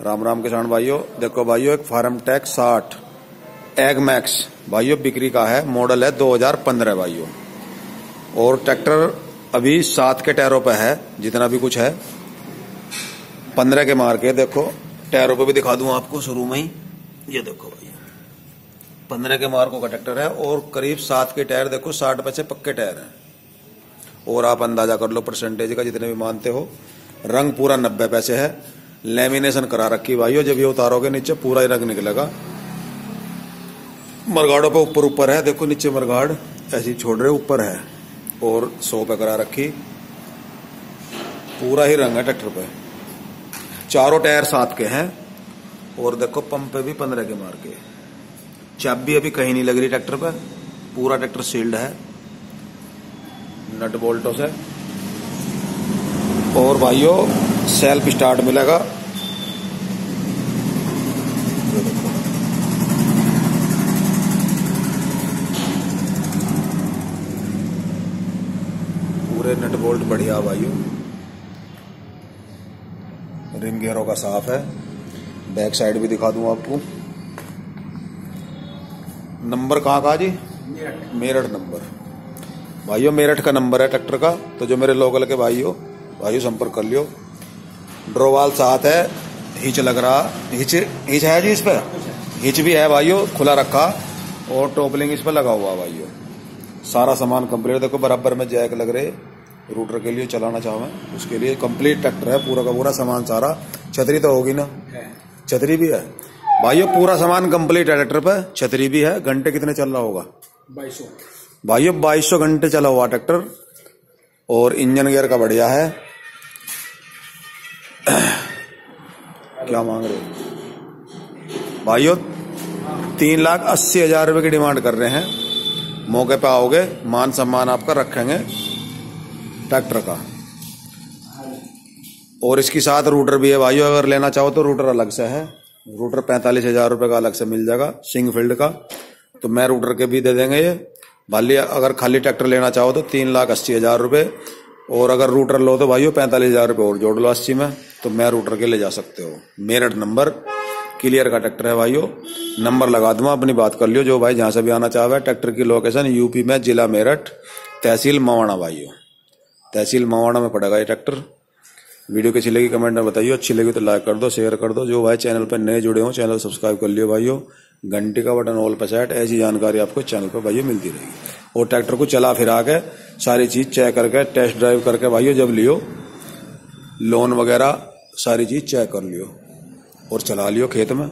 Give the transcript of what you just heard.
राम राम किसान भाइयों, देखो भाइयों, एक फार्म टैक साठ एग मैक्स भाइयों, बिक्री का है, मॉडल है 2015 भाइयों। और ट्रैक्टर अभी सात के टायरों पे है, जितना भी कुछ है, पंद्रह के मार के देखो टायरों पे भी दिखा दूँ आपको शुरू में ही, ये देखो भाई पंद्रह के मार्कों का ट्रैक्टर है, और करीब सात के टायर देखो, साठ पैसे पक्के टायर हैं। और आप अंदाज़ा कर लो, परसेंटेज का जितने भी मानते हो, रंग पूरा नब्बे पैसे है लेमिनेशन करा रखी भाइयों। जब ये उतारोगे, नीचे पूरा ही रंग निकलेगा। मरगाड़ों पे ऊपर ऊपर है। देखो, नीचे मरगाड़ ऐसी छोड़ रहे, ऊपर है। और सौ पे करा रखी। पूरा ही रंग है ट्रैक्टर पे। चारों टायर सात के हैं। और देखो, पंप पे भी पंद्रह के मार के। चाप भी अभी कहीं नहीं लग रही ट्रैक्टर पे। पूरा ट्रैक्टर सील्ड है। नट बोल्टों से। और भाइयों, सेल्फ स्टार्ट मिलेगा। पूरे नट बोल्ट बढ़िया भाइयों। रिम गेयरों का साफ़ है। बैक साइड भी दिखा दूँ आपको। नंबर कहाँ का जी? मेरठ नंबर। भाइयों, मेरठ का नंबर है ट्रैक्टर का। तो जो मेरे लोकल के भाइयों भाइयों संपर्क कर लियो। ड्रोवाल साथ है। हिच लग रहा। हिच हिच है जी इस पर? हिच भी है भाइयों, खुला रखा। और टोपलिंग इस पर लगा हुआ भाइयों। सारा सामान कंप्लीट देखो, बराबर में जैक लग रहे। रूटर के लिए चलाना चाहो। उसके लिए कंप्लीट ट्रैक्टर है पूरा का पूरा सामान सारा। छतरी तो होगी ना? छतरी भी है। भाइयों पूरा सामान कंप्लीट है ट्रैक्टर पे। छतरी भी है। घंटे कितने चल रहा होगा? बाईस। भाइयों बाईस सौ घंटे चला हुआ ट्रैक्टर और इंजन गियर का बढ़िया है। क्या मांग रहे हो? भाइयों तीन लाख अस्सी हज़ार रुपए की डिमांड कर रहे हैं। मौके पे आओगे मान सम्मान आपका रखेंगे। ट्रैक्टर का। और इसके साथ रूटर भी है। भाइयों, अगर लेना चाहो तो रूटर अलग से है। रूटर पैंतालीस हज़ार रुपए का अलग से मिल जाएगा सिंग फ़ील्ड का। तो मैं रूटर के भी दे देंगे ये। भाली अगर खाली ट्रैक्टर लेना चाहो तो तीन लाख अस्सी हज़ार रुपए। और अगर रूटर लो तो भाइयों, पैंतालीस हज़ार रुपये और जोड़ लो अस्सी में तो मैं रूटर के ले जा सकते हो। मेरठ नंबर क्लियर का ट्रैक्टर है भाइयों। नंबर लगा दूँगा, अपनी बात कर लियो। जो भाई जहाँ से भी आना चाहे, ट्रैक्टर की लोकेशन यूपी में जिला मेरठ, तहसील मवाना भाइयों। तहसील मवाना में पड़ेगा ये ट्रैक्टर, वीडियो कैसी लगी कमेंट में बताइए अच्छी लगी तो लाइक कर दो, शेयर कर दो। जो भाई चैनल पर नए जुड़े हो, चैनल सब्सक्राइब कर लियो भाइयों। घंटे का बटन ऑल पर ऐसी जानकारी आपको चैनल पर भाइयों मिलती रहेगी। और ट्रैक्टर को चला फिरा के सारी चीज़ चेक करके टेस्ट ड्राइव करके भाइयों जब लियो लोन वगैरह, सारी चीज़ चेक कर लियो। और चला लियो खेत में।